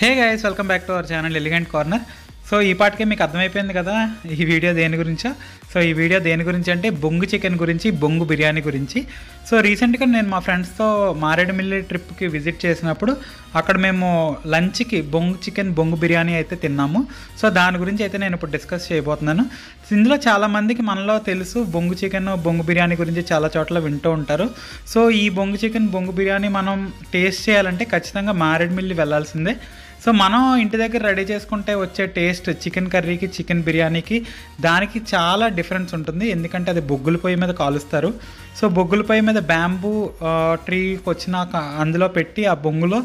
Hey guys welcome back to our channel elegant corner so ఈ పాటికే మీకు అర్థమైపోయింది కదా ఈ వీడియో దేని గురించో? సో ఈ వీడియో దేని గురించి అంటే బొంగు చికెన్ గురించి బొంగు బిర్యానీ గురించి. సో రీసెంట్గా నేను మా ఫ్రెండ్స్తో మారేడుమిల్లి ట్రిప్కి విజిట్ చేసినప్పుడు అక్కడ మేము లంచ్కి బొంగు చికెన్ బొంగు బిర్యానీ అయితే తిన్నాము. సో దాని గురించి అయితే నేను ఇప్పుడు డిస్కస్ చేయబోతున్నాను. ఇందులో చాలామందికి మనలో తెలుసు బొంగు చికెన్ బొంగు బిర్యానీ గురించి చాలా చోట్ల వింటూ ఉంటారు. సో ఈ బొంగు చికెన్ బొంగు బిర్యానీ మనం టేస్ట్ చేయాలంటే ఖచ్చితంగా మారేడుమిల్లి వెళ్ళాల్సిందే. సో మనం ఇంటి దగ్గర రెడీ చేసుకుంటే వచ్చే టేస్ట్ చికెన్ కర్రీకి చికెన్ బిర్యానీకి దానికి చాలా డిఫరెన్స్ ఉంటుంది. ఎందుకంటే అది బొగ్గుల పొయ్యి మీద కాలుస్తారు. సో బొగ్గుల పొయ్యి మీద బ్యాంబూ ట్రీకి వచ్చినాక అందులో పెట్టి ఆ బొంగులో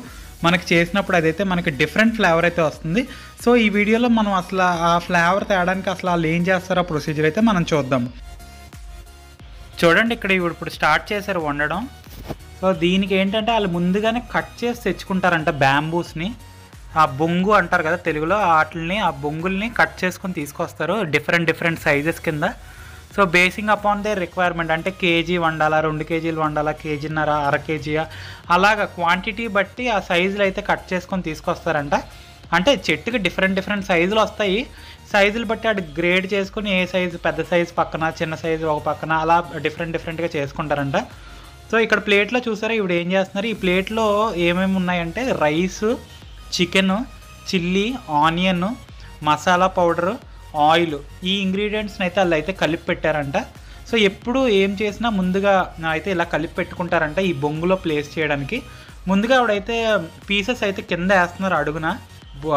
మనకి చేసినప్పుడు అదైతే మనకి డిఫరెంట్ ఫ్లేవర్ అయితే వస్తుంది. సో ఈ వీడియోలో మనం అసలు ఆ ఫ్లేవర్ తేయడానికి అసలు వాళ్ళు ఏం చేస్తారో ప్రొసీజర్ అయితే మనం చూద్దాం. చూడండి ఇక్కడ ఇప్పుడు స్టార్ట్ చేశారు వండడం. సో దీనికి ఏంటంటే వాళ్ళు ముందుగానే కట్ చేసి తెచ్చుకుంటారంట బ్యాంబూస్ని. ఆ బొంగు అంటారు కదా తెలుగులో వాటిని ఆ బొంగుల్ని కట్ చేసుకొని తీసుకొస్తారు డిఫరెంట్ డిఫరెంట్ సైజెస్ కింద. So basing upon the requirement అంటే కేజీ వండాలా రెండు కేజీలు వండాలా కేజీన్నర అర కేజీయా అలాగ క్వాంటిటీ బట్టి ఆ సైజులు అయితే కట్ చేసుకొని తీసుకొస్తారంట. అంటే చెట్టుకి డిఫరెంట్ డిఫరెంట్ సైజులు వస్తాయి. సైజులు బట్టి అటు గ్రేడ్ చేసుకుని ఏ సైజు పెద్ద సైజు పక్కన చిన్న సైజు ఒక పక్కన అలా డిఫరెంట్ డిఫరెంట్గా చేసుకుంటారంట. సో ఇక్కడ ప్లేట్లో చూసారా ఇప్పుడు ఏం చేస్తున్నారు ఈ ప్లేట్లో ఏమేమి ఉన్నాయంటే rice chicken chilli onion masala powder oil ఈ ఇంగ్రీడియంట్స్ని అయితే వాళ్ళు అయితే కలిపి పెట్టారంట. సో ఎప్పుడు ఏం చేసినా ముందుగా అయితే ఇలా కలిపి పెట్టుకుంటారంట ఈ బొంగులో ప్లేస్ చేయడానికి. ముందుగా ఆవిడైతే పీసెస్ అయితే కింద వేస్తున్నారు అడుగున.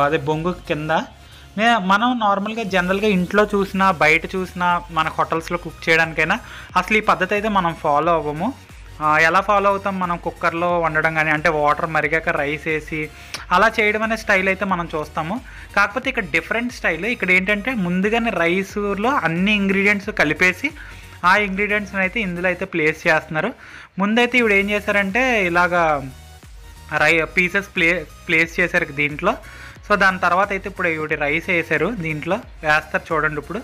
అదే బొంగు కింద. మనం నార్మల్గా జనరల్గా ఇంట్లో చూసినా బయట చూసినా మన హోటల్స్లో కుక్ చేయడానికైనా అసలు ఈ పద్ధతి అయితే మనం ఫాలో అవ్వము. ఎలా ఫాలో అవుతాం మనం కుక్కర్లో వండడం కానీ అంటే వాటర్ మరిగాక రైస్ వేసి అలా చేయడం అనే స్టైల్ అయితే మనం చూస్తాము. కాకపోతే ఇక్కడ డిఫరెంట్ స్టైల్ ఇక్కడ ఏంటంటే ముందుగానే రైస్లో అన్ని ఇంగ్రీడియంట్స్ కలిపేసి ఆ ఇంగ్రీడియంట్స్ని అయితే ఇందులో అయితే ప్లేస్ చేస్తున్నారు. ముందైతే ఇవిడు ఏం చేశారంటే ఇలాగా రై పీసెస్ ప్లే ప్లేస్ చేశారు దీంట్లో. సో దాని తర్వాత అయితే ఇప్పుడు ఇవి రైస్ వేసారు దీంట్లో. వేస్తారు చూడండి ఇప్పుడు.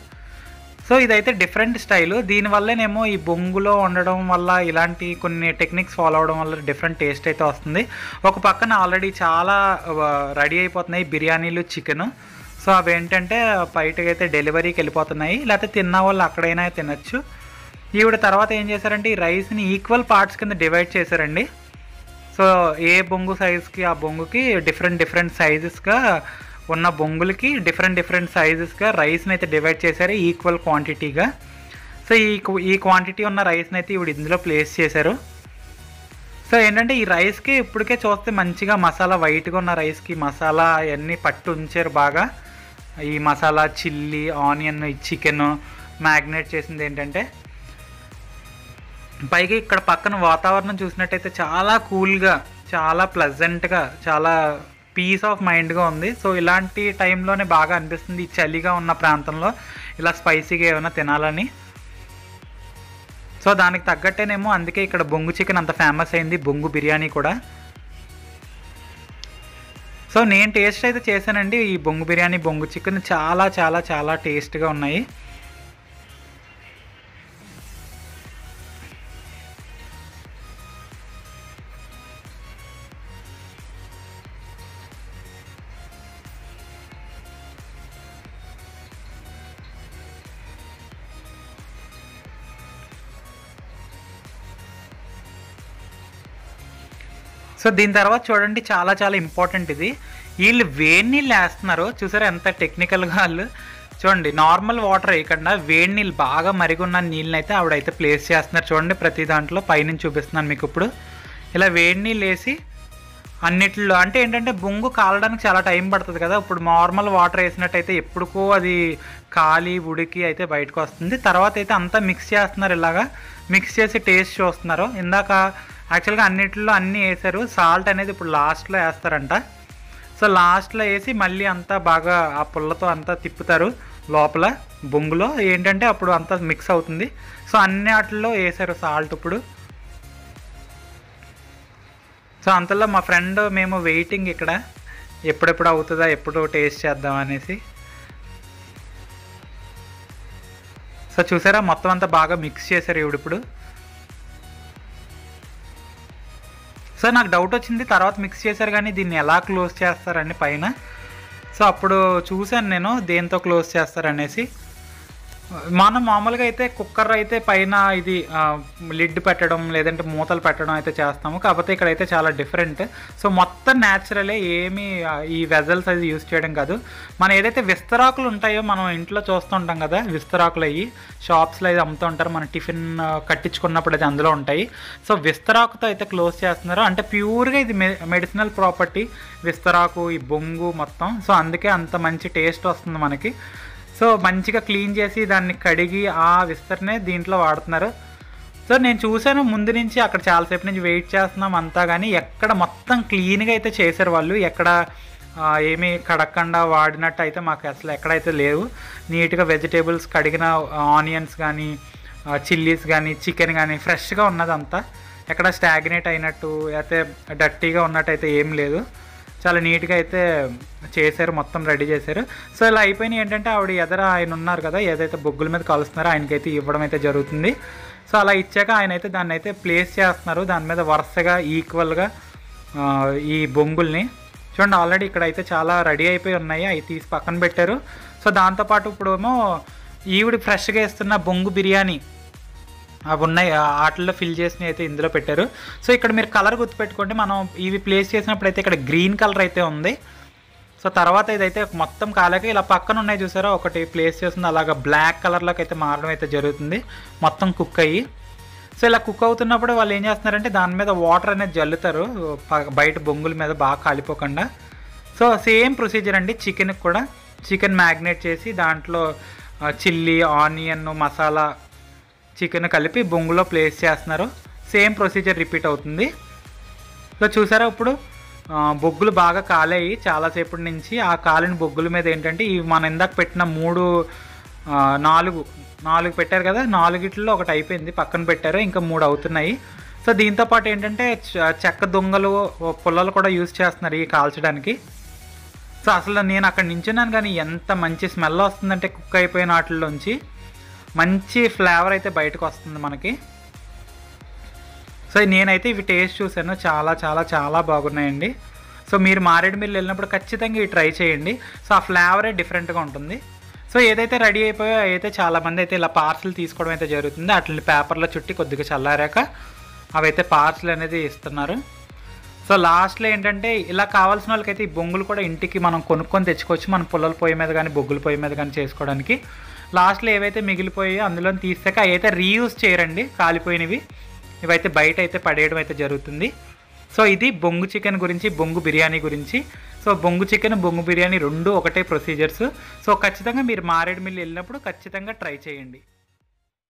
సో ఇదైతే డిఫరెంట్ స్టైల్. దీనివల్లనేమో ఈ బొంగులో ఉండడం వల్ల ఇలాంటి కొన్ని టెక్నిక్స్ ఫాలో అవడం వల్ల డిఫరెంట్ టేస్ట్ అయితే వస్తుంది. ఒక పక్కన ఆల్రెడీ చాలా రెడీ అయిపోతున్నాయి బిర్యానీలు చికెన్. సో అవి ఏంటంటే బయటకి అయితే డెలివరీకి వెళ్ళిపోతున్నాయి. లేకపోతే తిన్న వాళ్ళు అక్కడైనా తినచ్చు. ఈవిడ తర్వాత ఏం చేశారంటే ఈ రైస్ని ఈక్వల్ పార్ట్స్ కింద డివైడ్ చేశారండి. సో ఏ బొంగు సైజుకి ఆ బొంగుకి డిఫరెంట్ డిఫరెంట్ సైజెస్గా ఉన్న బొంగులకి డిఫరెంట్ డిఫరెంట్ సైజెస్గా రైస్ని అయితే డివైడ్ చేశారు ఈక్వల్ క్వాంటిటీగా సో ఈ ఈ క్వాంటిటీ ఉన్న రైస్ని అయితే ఇప్పుడు ఇందులో ప్లేస్ చేశారు. సో ఏంటంటే ఈ రైస్కి ఇప్పటికే చూస్తే మంచిగా మసాలా వైట్గా ఉన్న రైస్కి మసాలా అవన్నీ పట్టు ఉంచారు బాగా. ఈ మసాలా చిల్లీ ఆనియన్ ఈ చికెన్ మ్యాగ్నేట్ చేసింది ఏంటంటే పైగా ఇక్కడ పక్కన వాతావరణం చూసినట్టయితే చాలా కూల్గా చాలా ప్లజెంట్గా చాలా పీస్ ఆఫ్ మైండ్గా ఉంది. సో ఇలాంటి టైంలోనే బాగా అనిపిస్తుంది చలిగా ఉన్న ప్రాంతంలో. ఇలా స్పైసీగా ఏమైనా తినాలని. సో దానికి తగ్గట్టేనేమో అందుకే ఇక్కడ బొంగు చికెన్ అంత ఫేమస్ అయింది. బొంగు బిర్యానీ కూడా. సో నేను టేస్ట్ అయితే చేశానండి. ఈ బొంగు బిర్యానీ బొంగు చికెన్ చాలా చాలా చాలా టేస్ట్గా ఉన్నాయి. సో దీని తర్వాత చూడండి చాలా చాలా ఇంపార్టెంట్ ఇది. వీళ్ళు వేడి నీళ్ళు వేస్తున్నారు. చూసారా ఎంత టెక్నికల్గా వాళ్ళు? చూడండి నార్మల్ వాటర్ వేయకుండా వేడి నీళ్ళు బాగా మరిగున్న నీళ్ళని అయితే ఆవిడైతే ప్లేస్ చేస్తున్నారు. చూడండి ప్రతి దాంట్లో పైనుంచి చూపిస్తున్నాను మీకు ఇప్పుడు. ఇలా వేడి నీళ్ళు వేసి అన్నిట్లో అంటే ఏంటంటే బొంగు కాలడానికి చాలా టైం పడుతుంది కదా. ఇప్పుడు నార్మల్ వాటర్ వేసినట్టయితే ఎప్పుడుకో అది కాలి ఉడికి అయితే బయటకు వస్తుంది. తర్వాత అయితే అంతా మిక్స్ చేస్తున్నారు ఇలాగా. మిక్స్ చేసి టేస్ట్ చూస్తున్నారు. ఇందాక యాక్చువల్గా అన్నిటిలో అన్నీ వేసారు సాల్ట్ అనేది ఇప్పుడు లాస్ట్లో వేస్తారంట. సో లాస్ట్లో వేసి మళ్ళీ అంతా బాగా ఆ పుల్లతో అంతా తిప్పుతారు లోపల బొంగులో. ఏంటంటే అప్పుడు అంతా మిక్స్ అవుతుంది. సో అన్ని వాటిల్లో వేసారు సాల్ట్ ఇప్పుడు. సో అంతలో మా ఫ్రెండ్ మేము వెయిటింగ్ ఇక్కడ. ఎప్పుడెప్పుడు అవుతుందా ఎప్పుడు టేస్ట్ చేద్దాం అనేసి. సో చూసారా మొత్తం అంతా బాగా మిక్స్ చేశారు ఇప్పుడు. సో నాకు డౌట్ వచ్చింది. తర్వాత మిక్స్ చేశారు కానీ దీన్ని ఎలా క్లోజ్ చేస్తారని పైన. సో అప్పుడు చూశాను నేను దేంతో క్లోజ్ చేస్తారనేసి. మనం మామూలుగా అయితే కుక్కర్ అయితే పైన ఇది లిడ్ పెట్టడం లేదంటే మూతలు పెట్టడం అయితే చేస్తాము. కాకపోతే ఇక్కడైతే చాలా డిఫరెంట్. సో మొత్తం న్యాచురలే ఏమి ఈ వెజల్స్ అది యూస్ చేయడం కాదు. మనం ఏదైతే విస్తరాకులు ఉంటాయో మనం ఇంట్లో చూస్తుంటాం కదా విస్తరాకులు అయ్యి షాప్స్లో అయితే అమ్ముతూ ఉంటారు. మన టిఫిన్ కట్టించుకున్నప్పుడు అది అందులో ఉంటాయి. సో విస్తరాకుతో అయితే క్లోజ్ చేస్తున్నారు. అంటే ప్యూర్గా ఇది మె మెడిసినల్ ప్రాపర్టీ విస్తరాకు ఈ బొంగు మొత్తం. సో అందుకే అంత మంచి టేస్ట్ వస్తుంది మనకి. సో మంచిగా క్లీన్ చేసి దాన్ని కడిగి ఆ విస్తరనే దీంట్లో వాడుతున్నారు. సో నేను చూశాను ముందు నుంచి అక్కడ చాలాసేపు నుంచి వెయిట్ చేస్తున్నాం అంతా కానీ ఎక్కడ మొత్తం క్లీన్గా అయితే చేశారు వాళ్ళు. ఎక్కడ ఏమీ కడగకుండా వాడినట్టు అయితే మాకు అసలు ఎక్కడైతే లేవు. నీట్గా వెజిటేబుల్స్ కడిగిన ఆనియన్స్ కానీ చిల్లీస్ కానీ చికెన్ కానీ ఫ్రెష్గా ఉన్నదంతా. ఎక్కడ స్టాగ్నేట్ అయినట్టు అయితే డర్టీగా ఉన్నట్టయితే ఏం లేదు. చాలా నీట్గా అయితే చేశారు మొత్తం రెడీ చేశారు. సో ఇలా అయిపోయినాయి ఏంటంటే ఆవిడ ఎదర ఆయన ఉన్నారు కదా ఏదైతే బొగ్గుల మీద కలుస్తున్నారో ఆయనకైతే ఇవ్వడం అయితే జరుగుతుంది. సో అలా ఇచ్చాక ఆయన అయితే దాన్ని అయితే ప్లేస్ చేస్తున్నారు. దాని మీద వరుసగా ఈక్వల్గా ఈ బొంగుల్ని చూడండి ఆల్రెడీ ఇక్కడ అయితే చాలా రెడీ అయిపోయి ఉన్నాయి. అవి తీసి పక్కన పెట్టారు. సో దాంతోపాటు ఇప్పుడేమో ఈవిడ ఫ్రెష్గా ఇస్తున్న బొంగు బిర్యానీ. అవి ఉన్నాయి. ఆ ఫిల్ చేసినవి అయితే ఇందులో పెట్టారు. సో ఇక్కడ మీరు కలర్ గుర్తుపెట్టుకోండి. మనం ఇవి ప్లేస్ చేసినప్పుడు అయితే ఇక్కడ గ్రీన్ కలర్ అయితే ఉంది. సో తర్వాత ఇదైతే మొత్తం కాలేక ఇలా పక్కన ఉన్నాయి చూసారా? ఒకటి ప్లేస్ చేస్తుంది. అలాగా బ్లాక్ కలర్లోకి అయితే మారడం అయితే జరుగుతుంది. మొత్తం కుక్ అయ్యి. సో ఇలా కుక్ అవుతున్నప్పుడు వాళ్ళు ఏం చేస్తున్నారంటే దాని మీద వాటర్ అనేది జల్లుతారు. బయట బొంగుల మీద బాగా కాలిపోకుండా. సో సేమ్ ప్రొసీజర్ అండి. చికెన్కి కూడా. చికెన్ మ్యాగ్నేట్ చేసి దాంట్లో చిల్లీ ఆనియన్ మసాలా చికెన్ కలిపి బొంగులో ప్లేస్ చేస్తున్నారు. సేమ్ ప్రొసీజర్ రిపీట్ అవుతుంది. సో చూసారా ఇప్పుడు? బొగ్గులు బాగా కాలేయి. చాలాసేపటి నుంచి ఆ కాలిన బొగ్గుల మీద ఏంటంటే ఇవి మనం ఇందాక పెట్టిన మూడు నాలుగు నాలుగు పెట్టారు కదా? నాలుగిట్లో ఒకటి అయిపోయింది. పక్కన పెట్టారు. ఇంకా మూడు అవుతున్నాయి. సో దీంతో పాటు ఏంటంటే చెక్క దొంగలు పుల్లలు కూడా యూజ్ చేస్తున్నారు ఇవి కాల్చడానికి. సో అసలు నేను అక్కడ నించున్నాను కానీ ఎంత మంచి స్మెల్ వస్తుందంటే కుక్ అయిపోయిన వాటిల్లోంచి. మంచి ఫ్లేవర్ అయితే బయటకు వస్తుంది మనకి. సో నేనైతే ఇవి టేస్ట్ చూశాను. చాలా చాలా చాలా బాగున్నాయండి. సో మీరు మారేడుమిల్లి వెళ్ళినప్పుడు ఖచ్చితంగా ఇవి ట్రై చేయండి. సో ఆ ఫ్లేవరే డిఫరెంట్గా ఉంటుంది. సో ఏదైతే రెడీ అయిపోయో అయితే చాలామంది అయితే ఇలా పార్సల్ తీసుకోవడం అయితే జరుగుతుంది. అట్లని పేపర్లో చుట్టి కొద్దిగా చల్లారాక అవైతే పార్సల్ అనేది ఇస్తున్నారు. సో లాస్ట్లో ఏంటంటే ఇలా కావాల్సిన వాళ్ళకైతే ఈ బొంగులు కూడా ఇంటికి మనం కొనుక్కొని తెచ్చుకోవచ్చు. మన పుల్లల పొయ్యి మీద కానీ బొగ్గుల పొయ్యి మీద కానీ చేసుకోవడానికి. లాస్ట్లో ఏవైతే మిగిలిపోయాయో అందులో తీసాక అవి అయితే రీయూజ్ చేయరండి కాలిపోయినవి. ఇవైతే బయట అయితే పడేయడం అయితే జరుగుతుంది. సో ఇది బొంగు చికెన్ గురించి బొంగు బిర్యానీ గురించి. సో బొంగు చికెన్ బొంగు బిర్యానీ రెండు ఒకటే ప్రొసీజర్స్. సో ఖచ్చితంగా మీరు మారేడుమిల్లి వెళ్ళినప్పుడు ఖచ్చితంగా ట్రై చేయండి.